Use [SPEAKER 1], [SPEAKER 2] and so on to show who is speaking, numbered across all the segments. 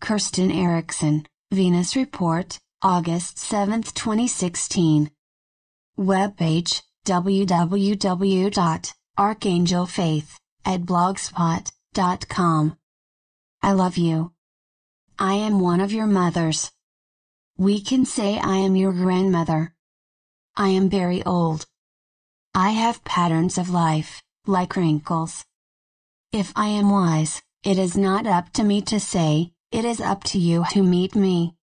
[SPEAKER 1] Kerstin Eriksson, Venus Report, August 7, 2016. Webpage www.archangelfaith at blogspot.com. I love you. I am one of your mothers. We can say I am your grandmother. I am very old. I have patterns of life, like wrinkles. If I am wise, it is not up to me to say, it is up to you to meet me.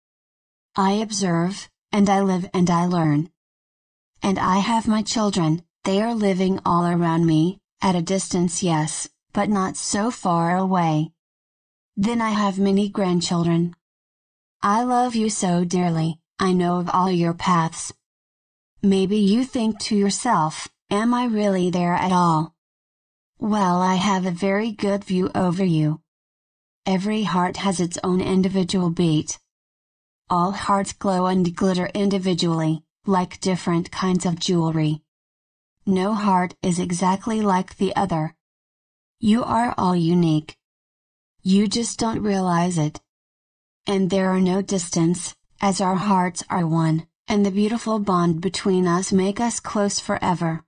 [SPEAKER 1] I observe, and I live and I learn. And I have my children, they are living all around me, at a distance yes, but not so far away. Then I have many grandchildren. I love you so dearly, I know of all your paths. Maybe you think to yourself, am I really there at all? Well, I have a very good view over you. Every heart has its own individual beat. All hearts glow and glitter individually, like different kinds of jewelry. No heart is exactly like the other. You are all unique. You just don't realize it. And there are no distance, as our hearts are one, and the beautiful bond between us make us close forever.